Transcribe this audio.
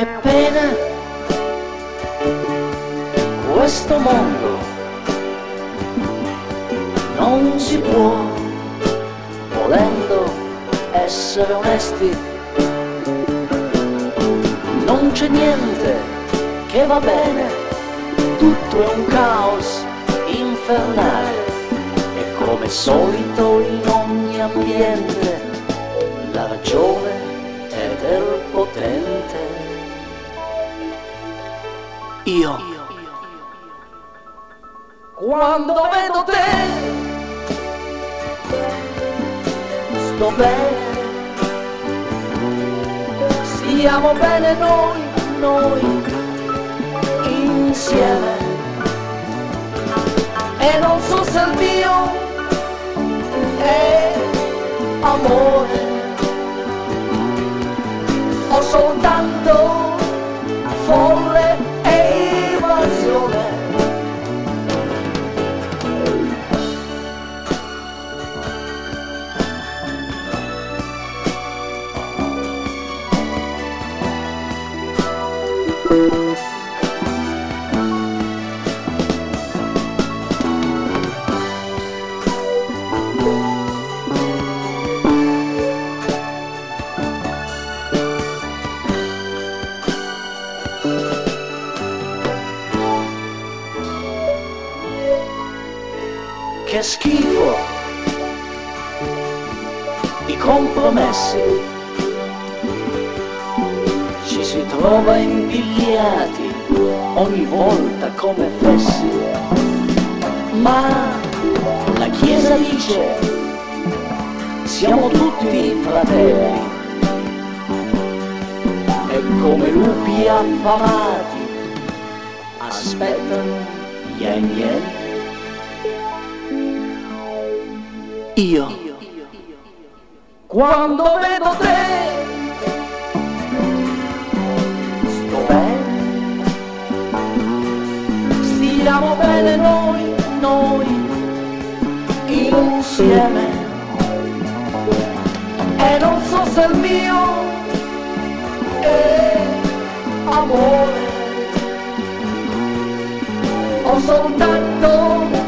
Che pena questo mondo non si può, volendo essere onesti, non c'è niente che va bene, tutto è un caos infernale e come solito in ogni ambiente la ragione è del potente. Io, quando vedo te, sto bene, stiamo bene noi, noi, insieme. E non so se il mio è amore o soltanto Che schifo i compromessi. Ci si trova impigliati ogni volta come fessi. Ma la chiesa dice siamo tutti fratelli. E come lupi affamati aspettano gli agnelli io. Quando vedo te, sto bene, stiamo bene noi, noi, insieme. E non so se il mio è amore o soltanto